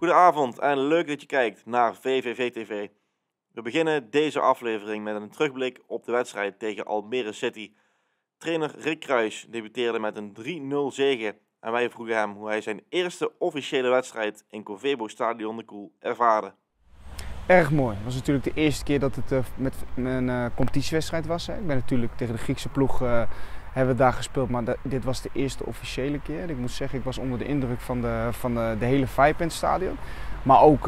Goedenavond en leuk dat je kijkt naar VVV TV. We beginnen deze aflevering met een terugblik op de wedstrijd tegen Almere City. Trainer Rick Kruis debuteerde met een 3-0 zege en wij vroegen hem hoe hij zijn eerste officiële wedstrijd in Covebo Stadion de Koel ervaarde. Erg mooi. Het was natuurlijk de eerste keer dat het uh, met een uh, competitiewedstrijd was. Hè. Ik ben natuurlijk tegen de Griekse ploeg uh, hebben we daar gespeeld, maar dit was de eerste officiële keer. En ik moet zeggen, ik was onder de indruk van de, van de, hele vibe in het stadion. Maar ook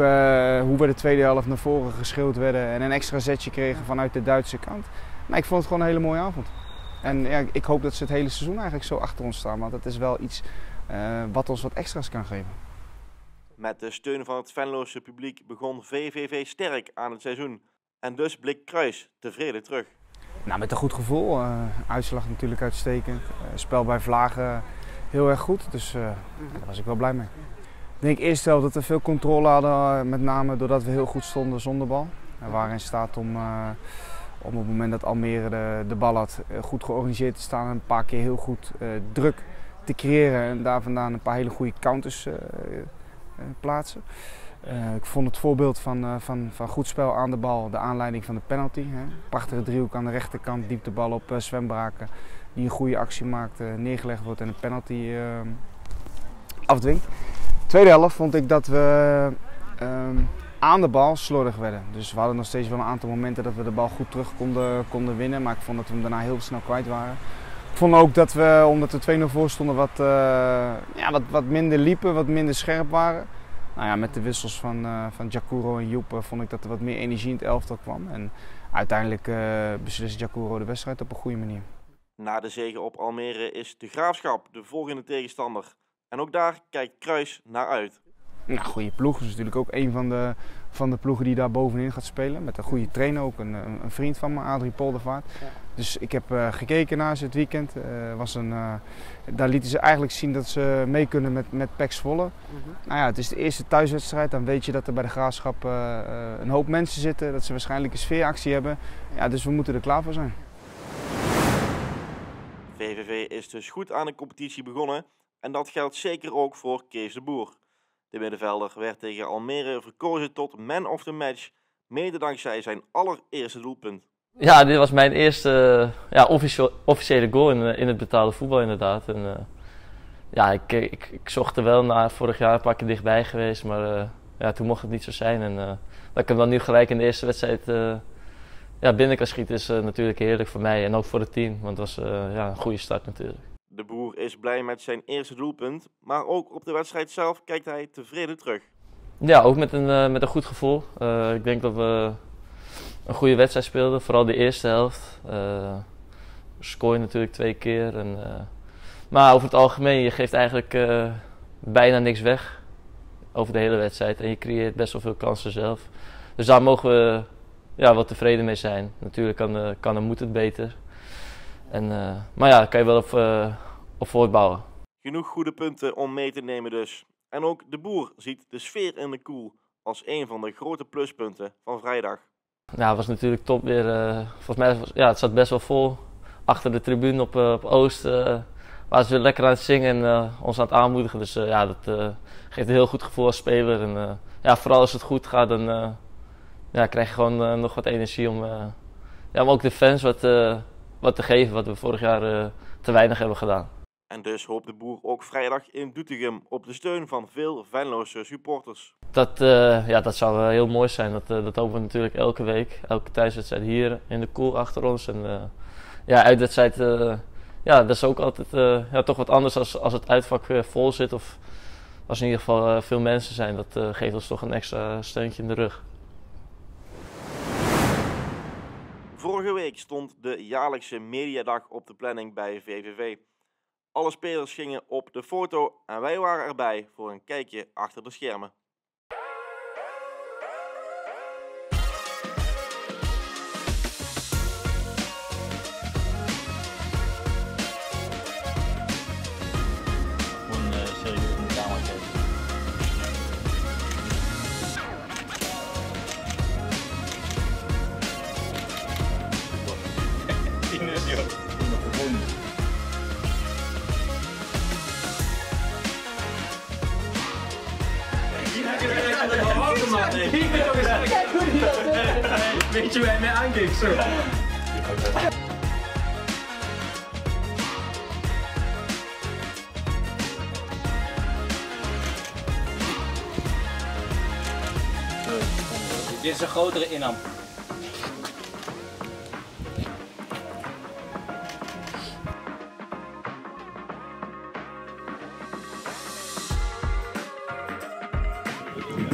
hoe we de tweede helft naar voren geschreeuwd werden en een extra zetje kregen vanuit de Duitse kant. Maar ik vond het gewoon een hele mooie avond. En ja, ik hoop dat ze het hele seizoen eigenlijk zo achter ons staan, want dat is wel iets wat ons wat extra's kan geven. Met de steun van het Venloze publiek begon VVV sterk aan het seizoen. En dus blik Kruis tevreden terug. Nou, met een goed gevoel. Uh, uitslag natuurlijk uitstekend. Uh, spel bij Vlagen heel erg goed. Dus uh, daar was ik wel blij mee. Ik denk eerst wel dat we veel controle hadden. Met name doordat we heel goed stonden zonder bal. We waren in staat om, om op het moment dat Almere de, de bal had goed georganiseerd te staan. Een paar keer heel goed druk te creëren. En daar vandaan een paar hele goede counters eh, plaatsen. Uh, ik vond het voorbeeld van, uh, van, van goed spel aan de bal, de aanleiding van de penalty. Hè. Prachtige driehoek aan de rechterkant, dieptebal op uh, zwembraken. Die een goede actie maakt, neergelegd wordt en een penalty afdwingt. Tweede helft vond ik dat we ehm, aan de bal slordig werden. Dus we hadden nog steeds wel een aantal momenten dat we de bal goed terug konden, konden winnen. Maar ik vond dat we hem daarna heel snel kwijt waren. Ik vond ook dat we, omdat we 2-0 voor stonden, wat, ja, wat, wat minder liepen, wat minder scherp waren. Nou ja, met de wissels van, uh, van Jakuro en Joep vond ik dat er wat meer energie in het elftal kwam. En uiteindelijk uh, besliste Jakuro de wedstrijd op een goede manier. Na de zege op Almere is de Graafschap de volgende tegenstander. En ook daar kijkt Kruis naar uit. Nou, goede ploeg. Dat is natuurlijk ook een van de, van de ploegen die daar bovenin gaat spelen. Met een goede trainer, ook een, een vriend van me, Adrie Poldervaart. Ja. Dus ik heb uh, gekeken naar ze het weekend. Uh, was een, uh, daar lieten ze eigenlijk zien dat ze mee kunnen met, met PEC Zwolle. Mm -hmm. Nou ja, het is de eerste thuiswedstrijd. Dan weet je dat er bij de Graafschap een hoop mensen zitten. Dat ze waarschijnlijk een sfeeractie hebben. Ja, dus we moeten er klaar voor zijn. VVV is dus goed aan de competitie begonnen. En dat geldt zeker ook voor Kees de Boer. De middenvelder werd tegen Almere verkozen tot man of the match, mede dankzij zijn allereerste doelpunt. Ja, dit was mijn eerste ja, officiële goal in, in het betaalde voetbal inderdaad. En, uh, ja, ik, ik, ik, zocht er wel naar, vorig jaar een paar keer dichtbij geweest, maar uh, ja, toen mocht het niet zo zijn. En uh, dat ik hem dan nu gelijk in de eerste wedstrijd ja, binnen kan schieten is natuurlijk heerlijk voor mij en ook voor het team, want het was ja, een goede start natuurlijk. De boer is blij met zijn eerste doelpunt, maar ook op de wedstrijd zelf kijkt hij tevreden terug. Ja, ook met een, met een goed gevoel. Ik denk dat we een goede wedstrijd speelden, vooral de eerste helft. Uh, scoor je natuurlijk twee keer. En, maar over het algemeen, je geeft eigenlijk bijna niks weg over de hele wedstrijd. En je creëert best wel veel kansen zelf. Dus daar mogen we ja, wat tevreden mee zijn. Natuurlijk kan, kan en moet het beter. En, maar ja, daar kan je wel op, op voortbouwen. Genoeg goede punten om mee te nemen dus. En ook de boer ziet de sfeer in de koel als een van de grote pluspunten van vrijdag. Ja, het was natuurlijk top weer. Uh, volgens mij was, ja, het zat best wel vol achter de tribune op, op Oost. waar ze weer lekker aan het zingen en ons aan het aanmoedigen. Dus ja, dat geeft een heel goed gevoel als speler. En ja, vooral als het goed gaat, dan ja, krijg je gewoon nog wat energie om, ja, om ook de fans wat wat te geven wat we vorig jaar te weinig hebben gedaan. En dus hoopt de boer ook vrijdag in Doetinchem op de steun van veel Venloze supporters. Dat, uh, ja, dat zou heel mooi zijn. Dat, uh, dat hopen we natuurlijk elke week. Elke thuiswedstrijd hier in de koel achter ons. En ja, uitwedstrijd, ja, dat is ook altijd ja, toch wat anders als, als het uitvak vol zit. Of als in ieder geval veel mensen zijn. Dat geeft ons toch een extra steuntje in de rug. Vorige week stond de jaarlijkse mediadag op de planning bij VVV. Alle spelers gingen op de foto en wij waren erbij voor een kijkje achter de schermen. Weet je waar hij mij aangeeft? Zo. Dit is een grotere inham.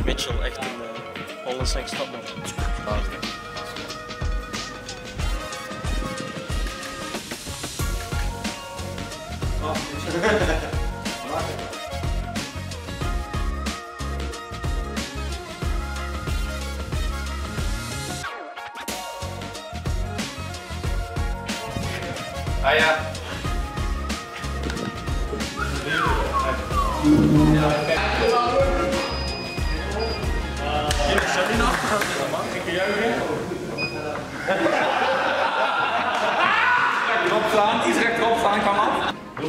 Mitchell, echt een uh, Hollandse 哎呀。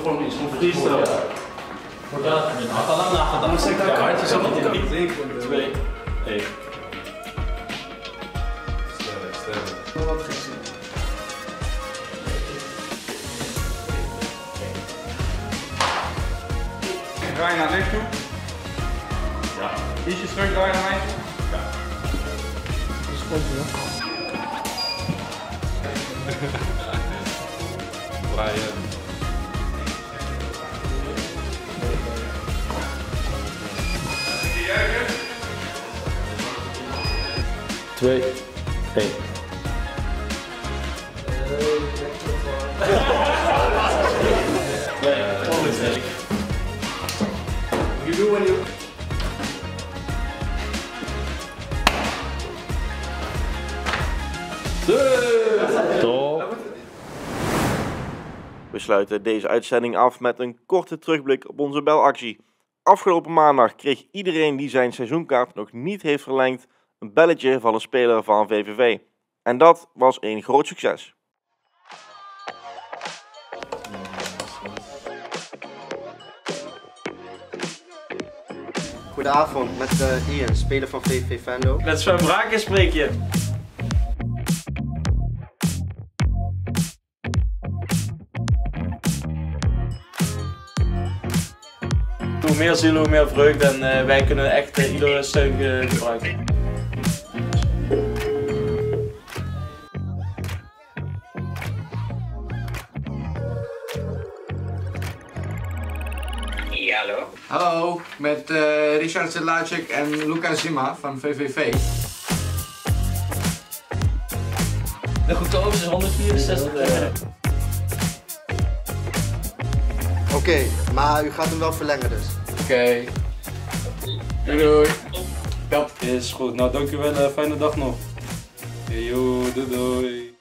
Gewoon iets van freestyle. Voor dat, had al nagedacht. Dan zeg ik dat kaartje zo niet in. 2, 1. Draai naar rechts toe. Ja. Ietsje terug, draai naar mij. Ja. Brian. Twee, één. You do when you... Top. We sluiten deze uitzending af met een korte terugblik op onze belactie. Afgelopen maandag kreeg iedereen die zijn seizoenkaart nog niet heeft verlengd een belletje van een speler van VVV. En dat was een groot succes. Goedenavond, met uh, Ian, speler van VV Venlo. Met Sven Braken spreek je. Hoe meer ziel, hoe meer vreugde en uh, wij kunnen echt uh, iedere steun uh, gebruiken. Hallo, met uh, Richard Sedlacek en Luca Zima van VVV. De goedkoopste is 164 euro. Oké, okay, maar u gaat hem wel verlengen dus. Oké. Okay. Doei doei. Ja, is goed. Nou, dankjewel. Uh, fijne dag nog. Hey, yo, doei doei.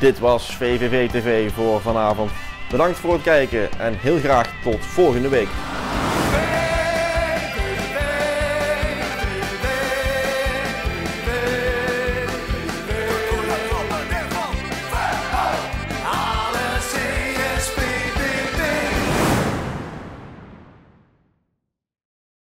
Dit was VVV TV voor vanavond. Bedankt voor het kijken en heel graag tot volgende week.